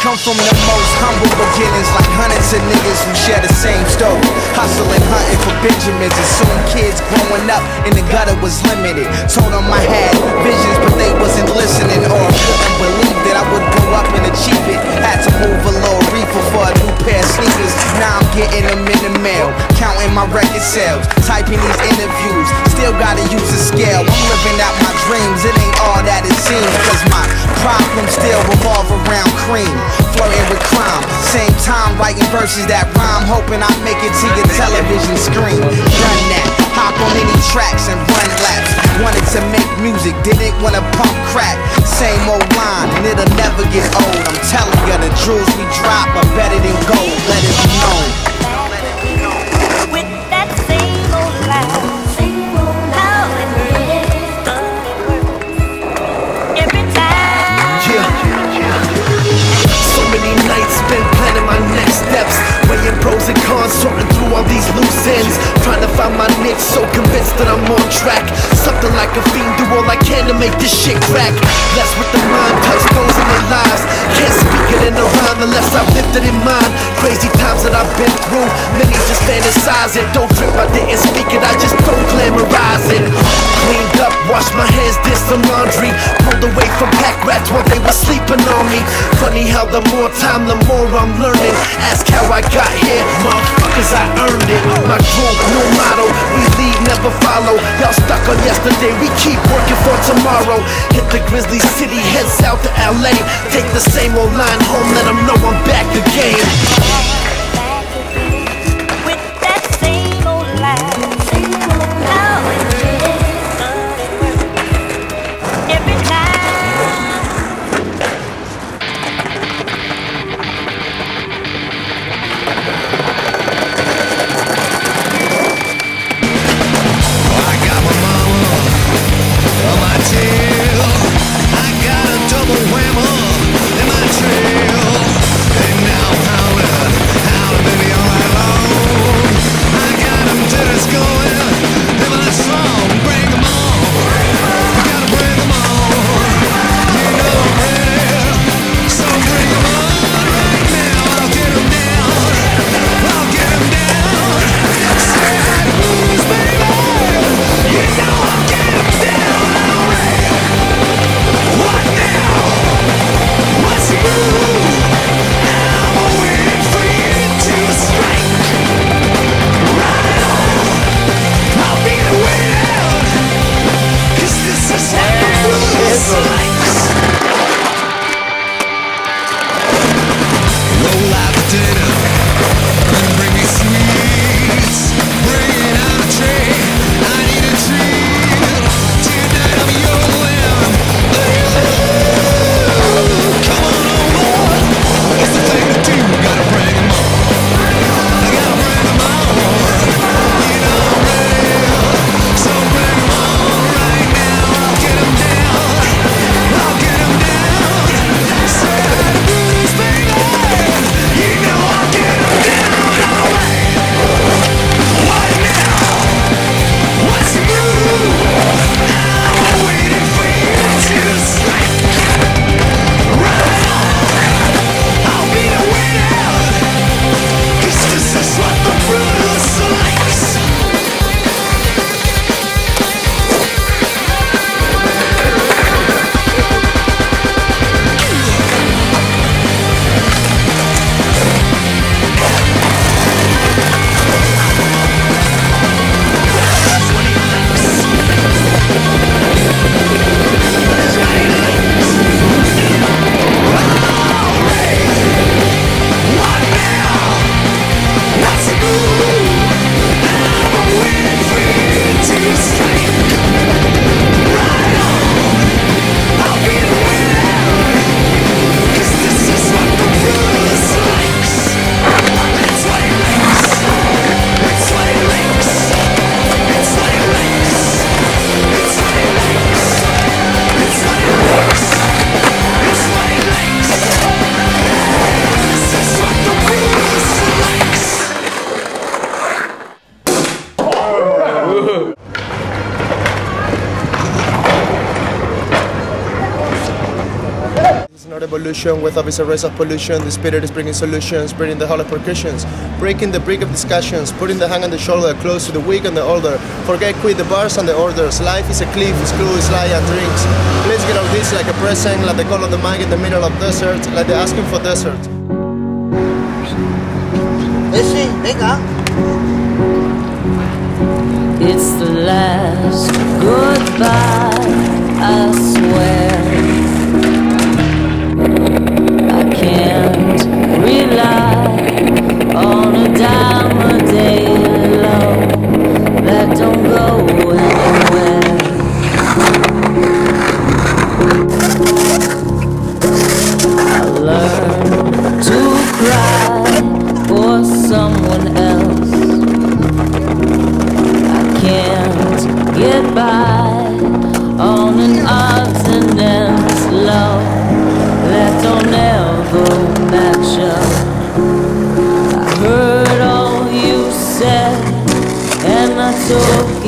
Come from the most humble beginnings, like hundreds of niggas who share the same story. Hustling, hunting for Benjamins, and kids growing up in the gutter was limited. Told them I had visions, but they wasn't listening or couldn't still revolve around cream. Flirting with crime. Same time writing verses that rhyme, hoping I make it to your television screen. Done that. Hop on any tracks and run laps. Wanted to make music, didn't wanna pump crack. Same old line, and it'll never get old. I'm telling you, the jewels we drop are better than gold. So convinced that I'm on track. Something like a fiend, do all I can to make this shit crack. Less with the mind, touch those in their lives. Been through, many just fantasize it. Don't trip, I didn't speak it, I just don't glamorize it. Cleaned up, washed my hands, did some laundry. Pulled away from pack rats while they were sleeping on me. Funny how the more time, the more I'm learning. Ask how I got here, motherfuckers, I earned it. My group, new motto, we lead, never follow. Y'all stuck on yesterday, we keep working for tomorrow. Hit the Grizzly City, head south to LA. Take the same old line home, let them know I'm back again. Evolution with obvious arrays of pollution. The spirit is bringing solutions, bringing the hollow percussions, breaking the brick of discussions, putting the hand on the shoulder, close to the weak and the older. Forget quit the bars and the orders. Life is a cliff, it's glue, it's lie and drinks. Please get all this like a present, like the call of the mic in the middle of desert, like they're asking for desert. Eh, Ese, venga. It's the last goodbye I can't get by on an odds and ends love that don't ever match up. I heard all you said, and I took.